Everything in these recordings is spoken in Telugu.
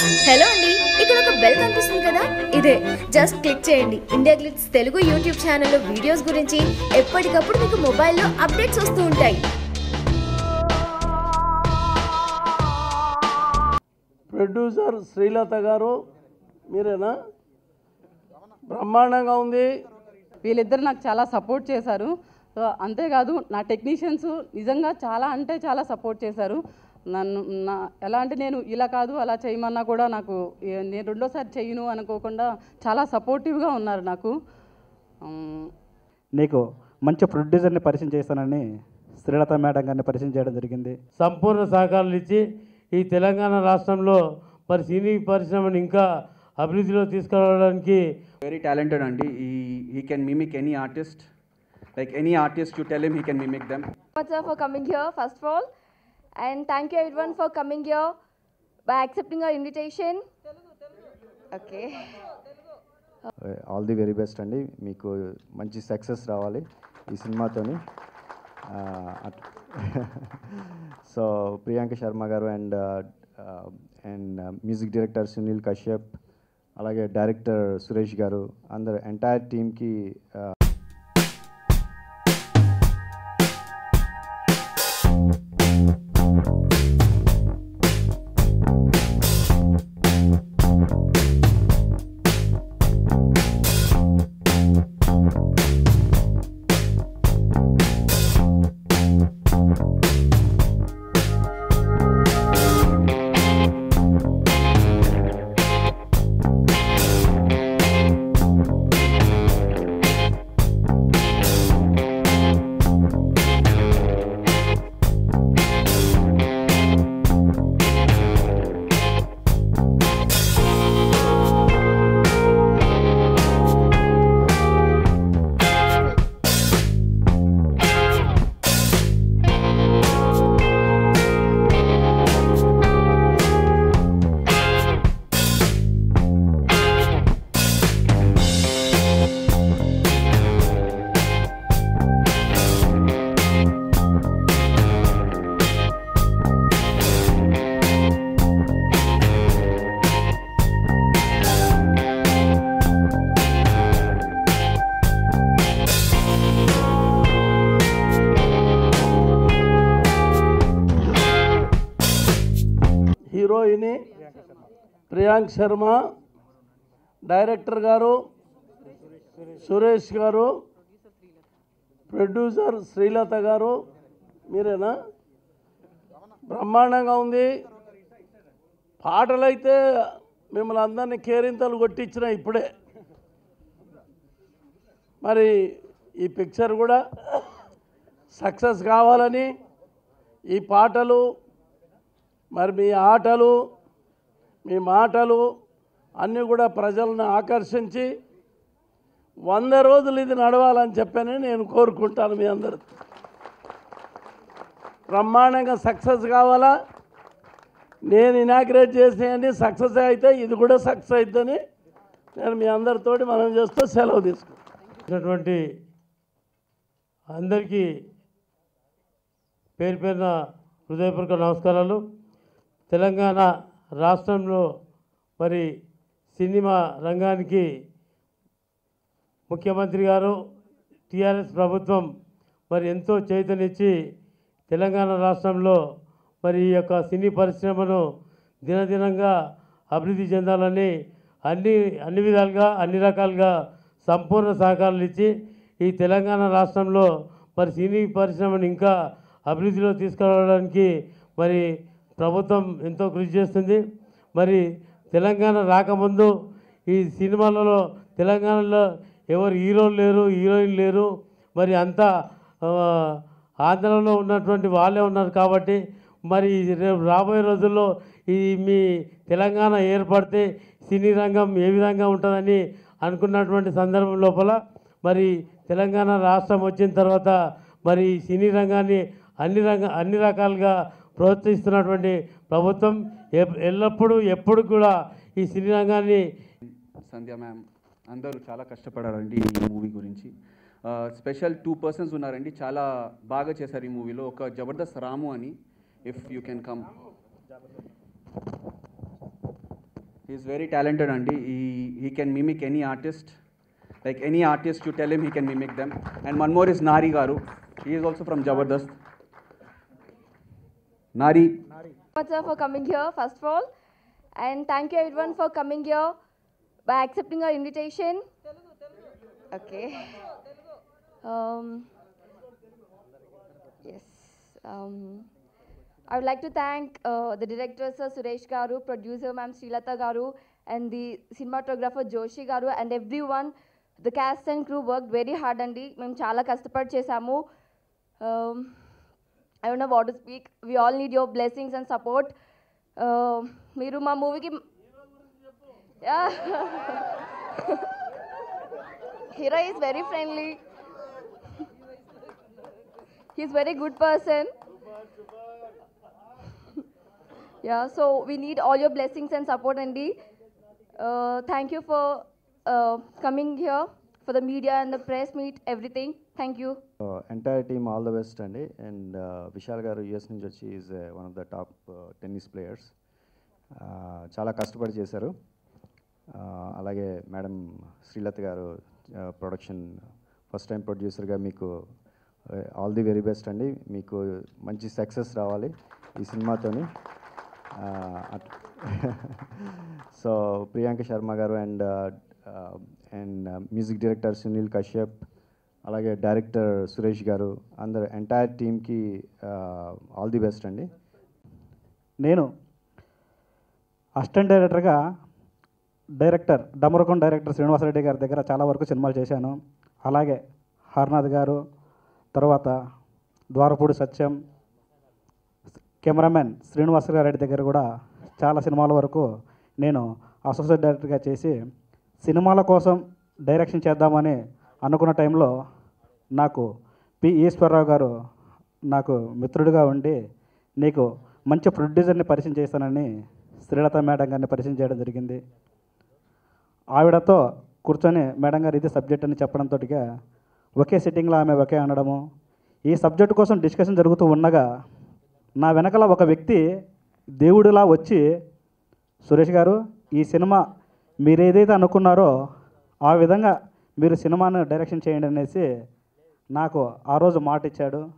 హలో అండి ఇక్కడ ఒక బెల్ కనిపిస్తుంది కదా? ఇదే జస్ట్ క్లిక్ చేయండి. ఇండియా గ్లిట్స్ తెలుగు యూట్యూబ్ ఛానల్లో వీడియోస్ గురించి ఎప్పటికప్పుడు మీకు మొబైల్లో అప్డేట్స్ వస్తూ ఉంటాయి. ప్రొడ్యూసర్ శ్రీలత గారు మీరేనా? బ్రహ్మాండంగా ఉంది. వీళ్ళిద్దరు నాకు చాలా సపోర్ట్ చేశారు. సో అంతేకాదు నా టెక్నీషియన్స్ నిజంగా చాలా అంటే చాలా సపోర్ట్ చేశారు. నన్ను నా ఎలా అంటే నేను ఇలా కాదు అలా చేయమన్నా కూడా నాకు నేను రెండోసారి చేయను అనుకోకుండా చాలా సపోర్టివ్గా ఉన్నారు నాకు. నీకు మంచి ప్రొడ్యూసర్ని పరిచయం చేస్తానని శ్రీలత మేడం గారిని పరిచయం చేయడం జరిగింది. సంపూర్ణ సహకారాలు ఇచ్చి ఈ తెలంగాణ రాష్ట్రంలో మరి సినీ పరిశ్రమను ఇంకా అభివృద్ధిలో తీసుకురావడానికి very talented అండి. he he can mimic any artist. Like any artist you tell him he can mimic them. Much sir, for coming here, first and thank you everyone for coming your by accepting our invitation okay all the very best అండి. మీకు మంచి సక్సెస్ రావాలి ఈ సినిమాతోని. Uh, so Priyanka Sharma garu and uh, uh, and music director Sunil Kashyap అలాగే డైరెక్టర్ సురేష్ గారు అందరు ఎంటైర్ టీమ్కి ప్రియాంక్ శర్మ డైరెక్టర్ గారు సురేష్ గారు ప్రొడ్యూసర్ శ్రీలత గారు మీరేనా? బ్రహ్మాండంగా ఉంది. పాటలైతే మిమ్మల్ని అందరినీ కేరింతలు కొట్టించిన ఇప్పుడే. మరి ఈ పిక్చర్ కూడా సక్సెస్ కావాలని ఈ పాటలు మరి మీ ఆటలు మీ మాటలు అన్నీ కూడా ప్రజలను ఆకర్షించి వంద రోజులు ఇది నడవాలని చెప్పని నేను కోరుకుంటాను మీ అందరు బ్రహ్మాండంగా సక్సెస్ కావాలా? నేను ఇనాగ్రేట్ చేసేయండి సక్సెస్ అయితే ఇది కూడా సక్సెస్ అవుతుందని నేను మీ అందరితోటి మనం చేస్తూ సెలవు తీసుకుంటాను అందరికీ పేరు పేరున హృదయపూర్వక నమస్కారాలు. తెలంగాణ రాష్ట్రంలో మరి సినిమా రంగానికి ముఖ్యమంత్రి గారు టీఆర్ఎస్ ప్రభుత్వం మరి ఎంతో చైతన్యచ్చి తెలంగాణ రాష్ట్రంలో మరి ఈ యొక్క సినీ పరిశ్రమను దినదినంగా అభివృద్ధి చెందాలని అన్ని అన్ని విధాలుగా అన్ని రకాలుగా సంపూర్ణ సహకారాలు ఇచ్చి ఈ తెలంగాణ రాష్ట్రంలో మరి సినీ పరిశ్రమను ఇంకా అభివృద్ధిలో తీసుకురావడానికి మరి ప్రభుత్వం ఎంతో కృషి చేస్తుంది. మరి తెలంగాణ రాకముందు ఈ సినిమాలలో తెలంగాణలో ఎవరు హీరోలు లేరు హీరోయిన్ లేరు. మరి అంతా ఆంధ్రలో ఉన్నటువంటి వాళ్ళే ఉన్నారు కాబట్టి మరి రేపు రాబోయే రోజుల్లో ఈ మీ తెలంగాణ ఏర్పడితే సినీ రంగం ఏ విధంగా ఉంటుందని అనుకున్నటువంటి సందర్భం లోపల మరి తెలంగాణ రాష్ట్రం వచ్చిన తర్వాత మరి సినీ రంగాన్ని అన్ని రంగ అన్ని రకాలుగా ప్రోత్సహిస్తున్నటువంటి ప్రభుత్వం ఎల్లప్పుడూ ఎప్పుడు కూడా ఈ సినీ రంగాన్ని సంధ్యా మ్యామ్ అందరూ చాలా కష్టపడారండి ఈ మూవీ గురించి. స్పెషల్ టూ పర్సన్స్ ఉన్నారండి చాలా బాగా చేశారు ఈ మూవీలో. ఒక జబర్దస్త్ రాము అని if you can come he's very talented అండి. ఈ he can mimic any artist like any artist you tell M he can mimic them and మన్మోర్ ఇస్ నారీ గారు he's also from Jabardasth Nari, much sir for coming here first of all and thank you everyone for coming here by accepting our invitation okay um, yes um, I would like to thank uh, the director Sir Suresh Garu, producer Ma'am Srilata Garu, and the cinematographer Joshi Garu, and everyone. The cast and crew worked very hard అండి మేము చాలా కష్టపడి చేసాము I don't know what to speak we all need your blessings and support మీరు మా మూవీకి hero is very friendly he's very good person yeah so we need all your blessings and support andy uh, thank you for uh, coming here for the media and the press thank you entire team all the best అండి అండ్ విశాల్ గారు యుఎస్ నుంచి వచ్చి is one of the top tennis players చాలా కష్టపడి చేశారు. Uh, అలాగే మేడం శ్రీలత గారు ప్రొడక్షన్ ఫస్ట్ టైం ప్రొడ్యూసర్గా మీకు ఆల్ ది వెరీ బెస్ట్ అండి మీకు మంచి సక్సెస్ రావాలి ఈ సినిమాతోని. So Priyanka Sharma garu and and music director Sunil Kashyap అలాగే డైరెక్టర్ సురేష్ గారు అందరు ఎంటైర్ టీమ్కి ఆల్ ది బెస్ట్ అండి. నేను అసిస్టెంట్ డైరెక్టర్గా డైరెక్టర్ డమరకొండ డైరెక్టర్ శ్రీనివాసరెడ్డి గారి దగ్గర చాలా వరకు సినిమాలు చేశాను. అలాగే హర్నాథ్ గారు తర్వాత ద్వారపూడి సత్యం కెమెరామెన్ శ్రీనివాసరెడ్డి దగ్గర కూడా చాలా సినిమాల వరకు నేను అసోసియేట్ డైరెక్టర్గా చేసి సినిమాల కోసం డైరెక్షన్ చేద్దామని అనుకున్న టైంలో నాకు పి. ఈశ్వరరావు గారు నాకు మిత్రుడిగా ఉండి నీకు మంచి ప్రొడ్యూసర్ని పరిచయం చేస్తానని శ్రీలత మేడం గారిని పరిచయం చేయడం జరిగింది. ఆవిడతో కూర్చొని మేడం గారు ఇది సబ్జెక్ట్ అని చెప్పడంతో ఒకే సిట్టింగ్లో ఆమె ఒకే అనడము. ఈ సబ్జెక్ట్ కోసం డిస్కషన్ జరుగుతూ ఉండగా నా వెనకల ఒక వ్యక్తి దేవుడిలా వచ్చి సురేష్ గారు ఈ సినిమా మీరు ఏదైతే అనుకున్నారో ఆ విధంగా మీరు సినిమాను డైరెక్షన్ చేయండి అనేసి నాకు ఆ రోజు మాట ఇచ్చాడు.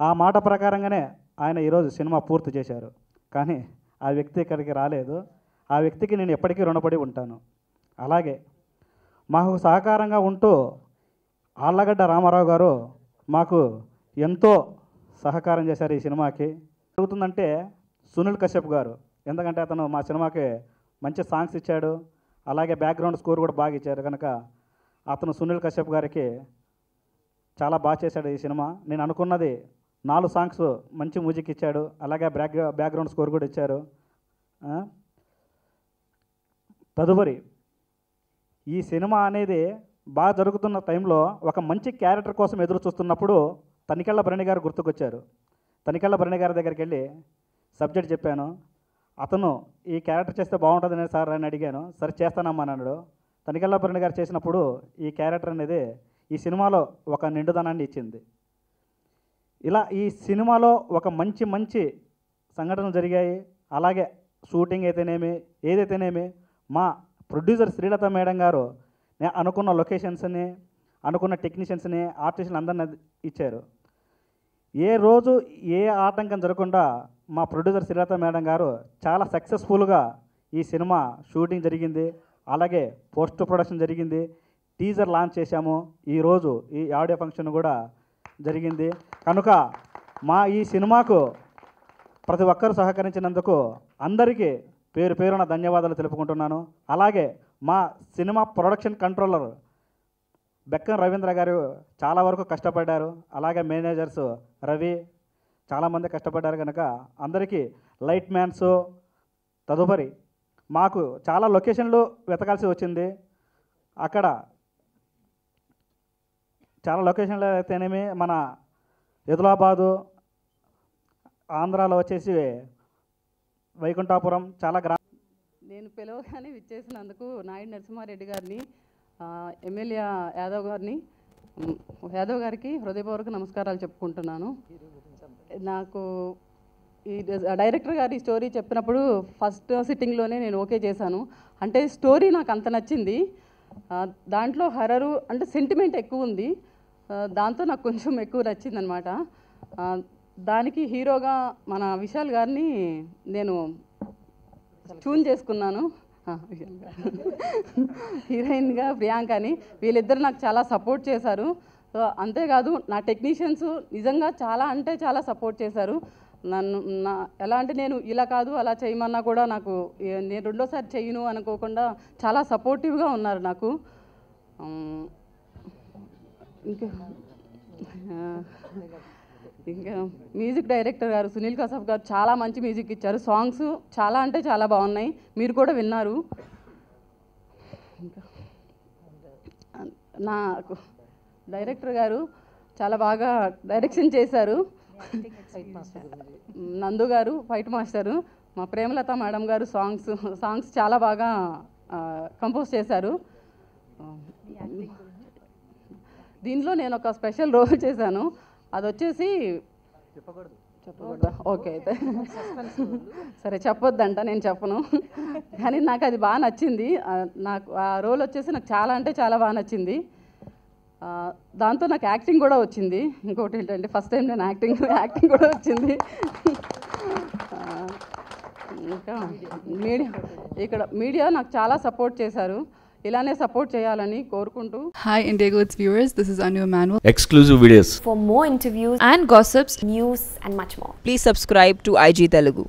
ఆ మాట ప్రకారంగానే ఆయన ఈరోజు సినిమా పూర్తి చేశారు. కానీ ఆ వ్యక్తి ఇక్కడికి రాలేదు. ఆ వ్యక్తికి నేను ఎప్పటికీ రుణపడి ఉంటాను. అలాగే మాకు సహకారంగా ఉంటూ ఆళ్ళగడ్డ రామారావు గారు మాకు ఎంతో సహకారం చేశారు ఈ సినిమాకి. జరుగుతుందంటే సునీల్ కశ్యప్ గారు. ఎందుకంటే అతను మా సినిమాకి మంచి సాంగ్స్ ఇచ్చాడు. అలాగే బ్యాక్గ్రౌండ్ స్కోర్ కూడా బాగా ఇచ్చారు. కనుక అతను సునీల్ కశ్యప్ గారికి చాలా బాగా చేశాడు ఈ సినిమా. నేను అనుకున్నది నాలుగు సాంగ్స్ మంచి మ్యూజిక్ ఇచ్చాడు. అలాగే బ్యాక్ బ్యాక్గ్రౌండ్ స్కోర్ కూడా ఇచ్చారు. తదుపరి ఈ సినిమా అనేది బాగా జరుగుతున్న టైంలో ఒక మంచి క్యారెక్టర్ కోసం ఎదురు చూస్తున్నప్పుడు తనికెళ్ళ భరణి గారు గుర్తుకొచ్చారు. తనికెళ్ళ భరణి గారి దగ్గరికి వెళ్ళి సబ్జెక్ట్ చెప్పాను. అతను ఈ క్యారెక్టర్ చేస్తే బాగుంటుందని సార్ అని అడిగాను. సరే చేస్తానమ్మా అన్నాడు. తనికెళ్ళ భరణి గారు చేసినప్పుడు ఈ క్యారెక్టర్ అనేది ఈ సినిమాలో ఒక నిండుదనాన్ని ఇచ్చింది. ఇలా ఈ సినిమాలో ఒక మంచి మంచి సంఘటనలు జరిగాయి. అలాగే షూటింగ్ అయితేనేమి ఏదైతేనేమి మా ప్రొడ్యూసర్ శ్రీలత మేడం గారు నేను అనుకున్న లొకేషన్స్ని అనుకున్న టెక్నీషియన్స్ని ఆర్టిస్టులు అందరిని ఇచ్చారు. ఏ రోజు ఏ ఆటంకం జరగకుండా మా ప్రొడ్యూసర్ శ్రీలత మేడం గారు చాలా సక్సెస్ఫుల్గా ఈ సినిమా షూటింగ్ జరిగింది. అలాగే పోస్ట్ ప్రొడక్షన్ జరిగింది. టీజర్ లాంచ్ చేశాము. ఈరోజు ఈ ఆడియో ఫంక్షన్ కూడా జరిగింది. కనుక మా ఈ సినిమాకు ప్రతి ఒక్కరూ సహకరించినందుకు అందరికీ పేరు పేరున ధన్యవాదాలు తెలుపుకుంటున్నాను. అలాగే మా cinema production controller Bekkan Ravindra garu చాలా వరకు కష్టపడ్డారు. అలాగే మేనేజర్స్ రవి చాలామంది కష్టపడ్డారు కనుక అందరికీ లైట్ మ్యాన్స్ తదుపరి మాకు చాలా లొకేషన్లు వెతకాల్సి వచ్చింది. అక్కడ చాలా లొకేషన్లో అయితేనేమి మన ఎదులాబాదు ఆంధ్రాలో వచ్చేసి వైకుంఠాపురం చాలా గ్రా నేను పిలవగానే విచ్చేసినందుకు నాయుడు నరసింహారెడ్డి గారిని ఎమ్మెల్యే యాదవ్ గారిని యాదవ్ గారికి హృదయపూర్వక నమస్కారాలు చెప్పుకుంటున్నాను. నాకు ఈ డైరెక్టర్ గారి స్టోరీ చెప్పినప్పుడు ఫస్ట్ సిట్టింగ్లోనే నేను ఓకే చేశాను. అంటే స్టోరీ నాకు అంత నచ్చింది. దాంట్లో హర్రరు అంటే సెంటిమెంట్ ఎక్కువ ఉంది. దాంతో నాకు కొంచెం ఎక్కువ నచ్చిందనమాట దానికి హీరోగా మన విశాల్ గారిని నేను చూన్ చేసుకున్నాను. హీరోయిన్గా ప్రియాంక అని వీళ్ళిద్దరు నాకు చాలా సపోర్ట్ చేశారు. సో అంతేకాదు నా టెక్నీషియన్స్ నిజంగా చాలా అంటే చాలా సపోర్ట్ చేశారు. నన్ను నా ఎలా అంటే నేను ఇలా కాదు అలా చేయమన్నా కూడా నాకు నేను రెండోసారి చేయను అనుకోకుండా చాలా సపోర్టివ్గా ఉన్నారు నాకు. ఇంకా ఇంకా మ్యూజిక్ డైరెక్టర్ గారు సునీల్ కసాఫ్ గారు చాలా మంచి మ్యూజిక్ ఇచ్చారు. సాంగ్స్ చాలా అంటే చాలా బాగున్నాయి. మీరు కూడా విన్నారు. ఇంకా నాకు డైరెక్టర్ గారు చాలా బాగా డైరెక్షన్ చేశారు. నందు గారు ఫైట్ మాస్టరు మా Premalatha madam garu songs songs చాలా బాగా కంపోజ్ చేశారు. దీనిలో నేను ఒక స్పెషల్ రోల్ చేశాను. అది వచ్చేసి చెప్పకూడదా? ఓకే అయితే. సరే చెప్పొద్దంట నేను చెప్పను. కానీ నాకు అది బాగా నచ్చింది. నాకు ఆ రోల్ వచ్చేసి నాకు చాలా అంటే చాలా బాగా నచ్చింది. దాంతో నాకు యాక్టింగ్ కూడా వచ్చింది. ఇంకోటి ఏంటంటే ఫస్ట్ టైం నేను యాక్టింగ్ యాక్టింగ్ కూడా వచ్చింది. ఇంకా మీడియా ఇక్కడ మీడియా నాకు చాలా సపోర్ట్ చేశారు. ఇలానే సపోర్ట్ చేయాలని కోరుకుంటూ hi India viewers this is Anu Emmanuel exclusive videos for more interviews and gossips news and much more please subscribe to IG Telugu